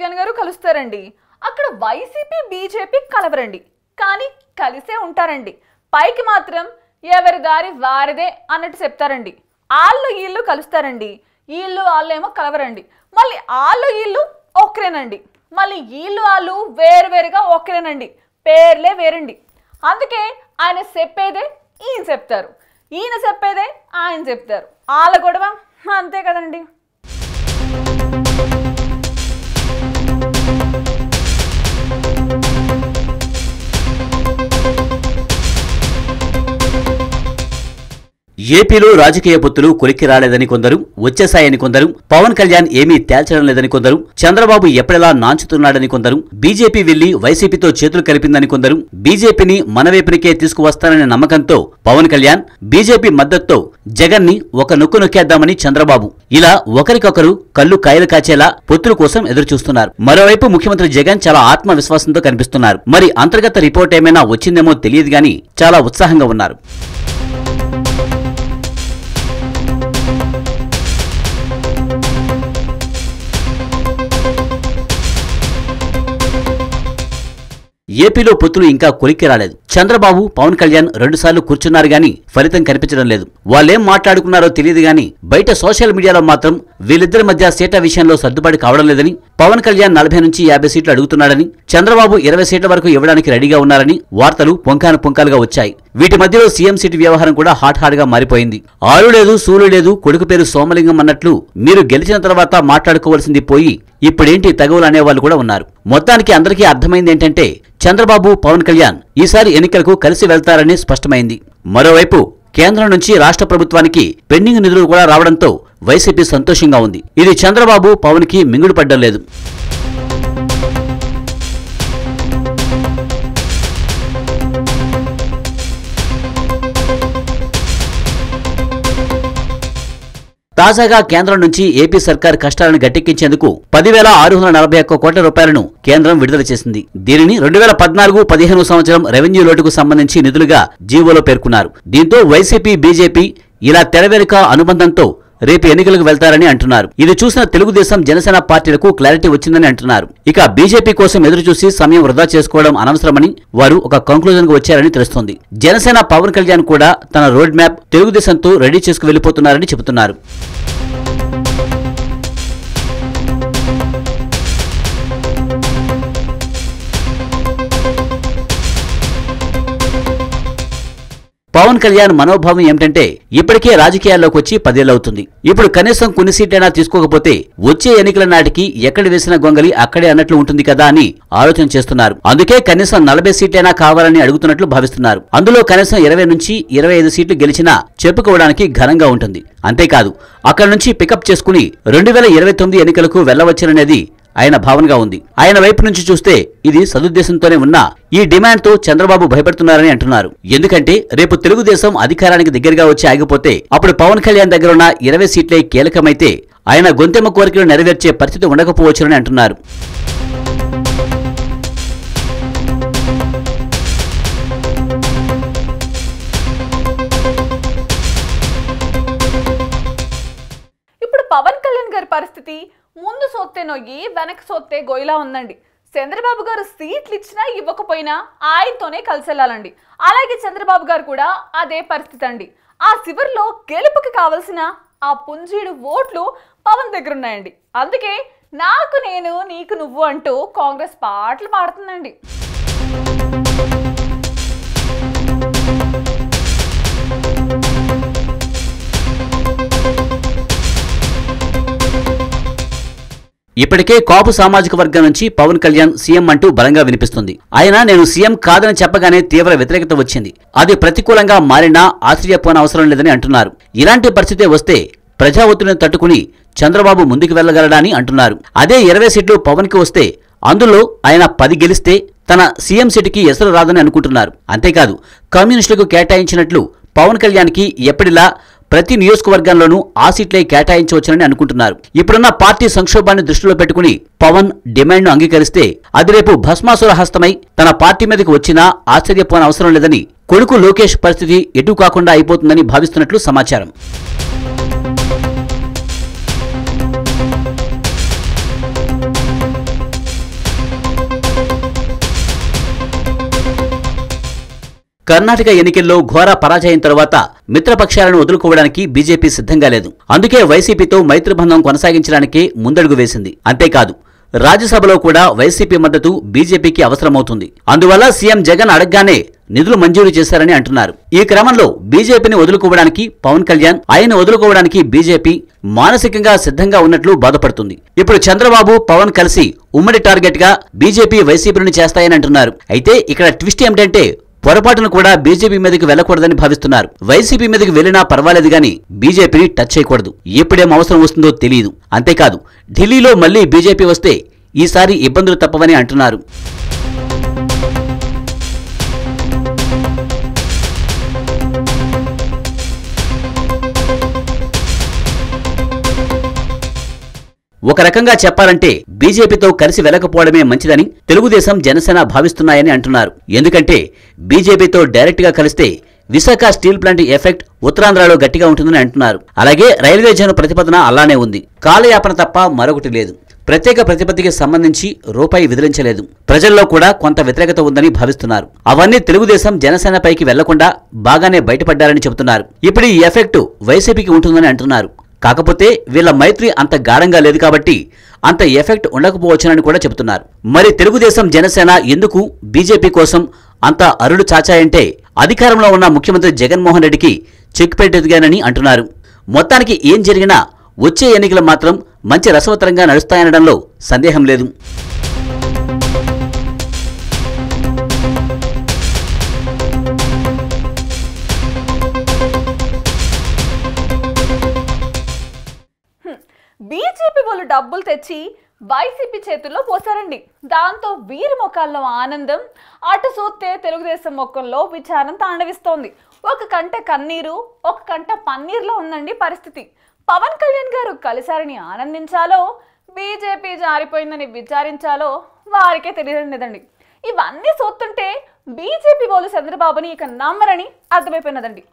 కళ్యాణ్ గారు కలుస్తారండి. అక్కడ YCP BJP కలవరండి. కానీ కలిసే ఉంటారండి. పైకి మాత్రం ఎవరి దారి వారిదే అన్నట్టు చెప్తారండి. వాళ్ళు వీళ్ళు కలుస్తారండి. వీళ్ళు వాళ్ళు ఏమో కలవరండి. మళ్ళీ వాళ్ళు వీళ్ళు ఒక్కరేనండి. మళ్ళీ వీళ్ళు వాళ్ళు వేరువేరుగా ఒక్కరేనండి. పేర్లే వేరండి. అందుకే ఆయన చెప్పేదే ఈయన చెప్తారు. ఈయన చెప్పేదే ఆయన చెప్తారు. వాళ్ళ గొడవ అంతే కదండి. ఏపీలో రాజకీయ పొత్తులు కొలిక్కి రాలేదని కొందరు వచ్చేశాయని కొందరు పవన్ కళ్యాణ్ ఏమీ తేల్చడం లేదని కొందరు చంద్రబాబు ఎప్పటిలా నాంచుతున్నాడని కొందరు బీజేపీ వెళ్ళి వైసీపీతో చేతులు కలిపిందని కొందరు బీజేపీని మనవేపునికే తీసుకువస్తాననే నమ్మకంతో పవన్ కళ్యాణ్ బీజేపీ మద్దతుతో జగన్ని ఒక నొక్కు నొక్కేద్దామని చంద్రబాబు. ఇలా ఒకరికొకరు కళ్ళు కాయలు కాచేలా పొత్తుల కోసం ఎదురుచూస్తున్నారు. మరోవైపు ముఖ్యమంత్రి జగన్ చాలా ఆత్మవిశ్వాసంతో కనిపిస్తున్నారు. మరి అంతర్గత రిపోర్ట్ ఏమైనా వచ్చిందేమో తెలియదు గాని చాలా ఉత్సాహంగా ఉన్నారు. ఏపీలో పొత్తులు ఇంకా కొలిక్కి రాలేదు. చంద్రబాబు పవన్ కళ్యాణ్ రెండుసార్లు కూర్చున్నారు గాని ఫలితం కనిపించడం లేదు. వాళ్ళేం మాట్లాడుకున్నారో తెలియదు గాని బయట సోషల్ మీడియాలో మాత్రం వీళ్ళిద్దరి మధ్య సీట్ల విషయంలో సర్దుబాటు కావడం లేదని పవన్ కళ్యాణ్ నలభై నుంచి యాభై సీట్లు అడుగుతున్నాడని చంద్రబాబు ఇరవై సీట్ల వరకు ఇవ్వడానికి రెడీగా ఉన్నారని వార్తలు పొంకాను పొంకాలుగా వచ్చాయి. వీటి మధ్యలో సీఎం సీటు వ్యవహారం కూడా హాట్ హాట్గా మారిపోయింది. ఆరు లేదు సూలు లేదు కొడుకు పేరు సోమలింగం అన్నట్లు మీరు గెలిచిన తర్వాత మాట్లాడుకోవాల్సింది పోయి ఇప్పుడేంటి తగవులు అనేవాళ్ళు కూడా ఉన్నారు. మొత్తానికి అందరికీ అర్థమైంది ఏంటంటే చంద్రబాబు పవన్ కళ్యాణ్ ఈసారి ఎన్నికలకు కలిసి వెళ్తారని స్పష్టమైంది. మరోవైపు కేంద్రం నుంచి రాష్ట్ర ప్రభుత్వానికి పెండింగ్ నిధులు కూడా రావడంతో వైసీపీ సంతోషంగా ఉంది. ఇది చంద్రబాబు పవన్కి మింగుడు పడ్డం లేదు. తాజాగా కేంద్రం నుంచి ఏపీ సర్కార్ కష్టాలను గట్టెక్కించేందుకు పదివేల ఆరు వందల నలభై ఒక్క కోట్ల రూపాయలను కేంద్రం విడుదల చేసింది. దీనిని రెండు వేల పద్నాలుగు పదిహేను సంవత్సరం రెవెన్యూ లోటుకు సంబంధించి నిధులుగా జీవోలో పేర్కొన్నారు. దీంతో వైసీపీ బీజేపీ ఇలా తెరవెనుక అనుబంధంతో రేపు ఎన్నికలకు వెళ్తారని అంటున్నారు. ఇది చూసిన తెలుగుదేశం జనసేన పార్టీలకు క్లారిటీ వచ్చిందని అంటున్నారు. ఇక బీజేపీ కోసం ఎదురుచూసి సమయం వృధా చేసుకోవడం అనవసరమని వారు ఒక కంక్లూజన్కు వచ్చారని తెలుస్తోంది. జనసేన పవన్ కళ్యాణ్ కూడా తన రోడ్ మ్యాప్ తెలుగుదేశంతో రెడీ చేసుకు వెళ్ళిపోతున్నారని చెబుతున్నారు. పవన్ కళ్యాణ్ మనోభావం ఏమిటంటే ఇప్పటికే రాజకీయాల్లోకి వచ్చి పదేళ్ళవుతుంది ఇప్పుడు కనీసం కొన్ని సీట్లైనా తీసుకోకపోతే వచ్చే ఎన్నికల నాటికి ఎక్కడ వేసిన గొంగలి అక్కడే అన్నట్లు ఉంటుంది కదా అని ఆలోచన చేస్తున్నారు. అందుకే కనీసం నలభై సీట్లైనా కావాలని అడుగుతున్నట్లు భావిస్తున్నారు. అందులో కనీసం ఇరవై నుంచి ఇరవై ఐదు సీట్లు గెలిచినా చెప్పుకోవడానికి ఘనంగా ఉంటుంది. అంతేకాదు అక్కడి నుంచి పికప్ చేసుకుని రెండు వేల ఇరవై తొమ్మిది ఎన్నికలకు వెళ్ళవచ్చననేది ఆయన భావనగా ఉంది. ఆయన వైపు నుంచి చూస్తే ఇది సదుద్దేశంతోనే ఉన్నా ఈ డిమాండ్తో చంద్రబాబు భయపడుతున్నారని అంటున్నారు. ఎందుకంటే రేపు తెలుగుదేశం అధికారానికి దగ్గరగా వచ్చి ఆగిపోతే అప్పుడు పవన్ కళ్యాణ్ దగ్గర ఉన్న ఇరవై సీట్లే కీలకమైతే ఆయన గొంతెమ్మ కోరికలు నెరవేర్చే పరిస్థితి ఉండకపోవచ్చునని అంటున్నారు. ఇప్పుడు పవన్ కళ్యాణ్ గారి పరిస్థితి ముందు సోత్తే నొయ్యి వెనక సోత్తే గొయ్యిలా ఉందండి. చంద్రబాబు గారు సీట్లు ఇచ్చినా ఇవ్వకపోయినా ఆయనతోనే కలిసి వెళ్ళాలండి అలాగే చంద్రబాబు గారు కూడా అదే పరిస్థితి అండి ఆ శివర్లో గెలుపుకి కావలసిన ఆ పుంజీడు ఓట్లు పవన్ దగ్గర ఉన్నాయండి అందుకే నాకు నేను నీకు నువ్వు అంటూ కాంగ్రెస్ పాటలు పాడుతుందండి. ఇప్పటికే కాపు సామాజిక వర్గం నుంచి పవన్ కళ్యాణ్ సీఎం అంటూ బలంగా వినిపిస్తుంది. ఆయన నేను సీఎం కాదని చెప్పగానే తీవ్ర వ్యతిరేకత వచ్చింది. అది ప్రతికూలంగా మారినా ఆశ్చర్యపోన అవసరం లేదని అంటున్నారు. ఇలాంటి పరిస్థితే వస్తే ప్రజా ఒత్తిడిని తట్టుకుని చంద్రబాబు ముందుకు వెళ్ళగలడని అంటున్నారు. అదే ఇరవై సీట్లు పవన్కి వస్తే అందులో ఆయన పది గెలిస్తే తన సీఎం సీటుకి ఎసరు రాదని అనుకుంటున్నారు. అంతేకాదు కమ్యూనిస్టులకు కేటాయించినట్లు పవన్ కళ్యాణ్కి ఎప్పటిలా ప్రతి నియోజకవర్గంలోనూ ఆ సీట్లే కేటాయించవచ్చునని అనుకుంటున్నారు. ఇప్పుడున్న పార్టీ సంక్షోభాన్ని దృష్టిలో పెట్టుకుని పవన్ డిమాండ్ను అంగీకరిస్తే అది రేపు భస్మాసుర హస్తమై తన పార్టీ మీదకి వచ్చినా ఆశ్చర్యపోన అవసరం లేదని కొడుకు లోకేష్ పరిస్థితి ఎటు కాకుండా అయిపోతుందని భావిస్తున్నట్లు సమాచారం. కర్ణాటక ఎన్నికల్లో ఘోర పరాజయం తరువాత మిత్రపక్షాలను వదులుకోవడానికి బీజేపీ సిద్ధంగా లేదు. అందుకే వైసీపీతో మైత్రిబంధం కొనసాగించడానికి ముందడుగు వేసింది. అంతేకాదు రాజ్యసభలో కూడా వైసీపీ మద్దతు బీజేపీకి అవసరమవుతుంది. అందువల్ల సీఎం జగన్ అడగగానే నిధులు మంజూరు చేశారని అంటున్నారు. ఈ క్రమంలో బీజేపీని వదులుకోవడానికి పవన్ కళ్యాణ్ ఆయన వదులుకోవడానికి బీజేపీ మానసికంగా సిద్ధంగా ఉన్నట్లు బాధపడుతుంది. ఇప్పుడు చంద్రబాబు పవన్ కలిసి ఉమ్మడి టార్గెట్గా బీజేపీ వైసీపీని చేస్తాయని అంటున్నారు. అయితే ఇక్కడ ట్విస్ట్ ఏమిటంటే పొరపాటును కూడా బీజేపీ మీదకి వెళ్ళకూడదని భావిస్తున్నారు. వైసీపీ మీదకి వెళ్ళినా పర్వాలేదు గాని బీజేపీని టచ్ చేయకూడదు. ఎప్పుడేం అవసరం వస్తుందో తెలియదు అంతేకాదు ఢిల్లీలో మళ్ళీ బీజేపీ వస్తే ఈసారి ఇబ్బందులు తప్పవని అంటున్నారు. ఒక రకంగా చెప్పాలంటే బీజేపీతో కలిసి వెళ్ళకపోవడమే మంచిదని తెలుగుదేశం జనసేన భావిస్తున్నాయని అంటున్నారు. ఎందుకంటే బీజేపీతో డైరెక్ట్గా కలిస్తే విశాఖ స్టీల్ ప్లాంట్ ఎఫెక్ట్ ఉత్తరాంధ్రలో గట్టిగా ఉంటుందని అంటున్నారు. అలాగే రైల్వే జోన్ ప్రతిపాదన అలానే ఉంది. కాలయాపన తప్ప మరొకటి లేదు. ప్రత్యేక ప్రతిపత్తికి సంబంధించి రూపాయి విదిలించలేదు. ప్రజల్లో కూడా కొంత వ్యతిరేకత ఉందని భావిస్తున్నారు. అవన్నీ తెలుగుదేశం జనసేన పైకి వెళ్ళకుండా బాగానే బయటపడ్డారని చెబుతున్నారు. ఇప్పుడు ఈ ఎఫెక్ట్ వైసీపీకి ఉంటుందని అంటున్నారు. కాకపోతే వీళ్ళ మైత్రి అంత గాఢంగా లేదు కాబట్టి అంత ఎఫెక్ట్ ఉండకపోవచ్చునని కూడా చెబుతున్నారు. మరి తెలుగుదేశం జనసేన ఎందుకు బీజేపీ కోసం అంత అరుడు చాచాయంటే అధికారంలో ఉన్న ముఖ్యమంత్రి జగన్మోహన్ రెడ్డికి చెక్ పెట్టెదిగానని అంటున్నారు. మొత్తానికి ఏం జరిగినా వచ్చే ఎన్నికలు మాత్రం మంచి రసవత్తరంగా నడుస్తాయనడంలో సందేహం లేదు. డబ్బులు తెచ్చి వైసీపీ చేతుల్లో పోసారండి దాంతో వీరి ముఖాల్లో ఆనందం అటు చూస్తే తెలుగుదేశం ముఖంలో విచారం తాండవిస్తోంది. ఒక కంట కన్నీరు ఒక కంట పన్నీర్లో ఉందండి పరిస్థితి. పవన్ కళ్యాణ్ గారు కలిశారని ఆనందించాలో బీజేపీ జారిపోయిందని విచారించాలో వారికే తెలియదండి ఇవన్నీ చూస్తుంటే బీజేపీ వాళ్ళు చంద్రబాబుని ఇక నమ్మరని అర్థమైపోయినదండి.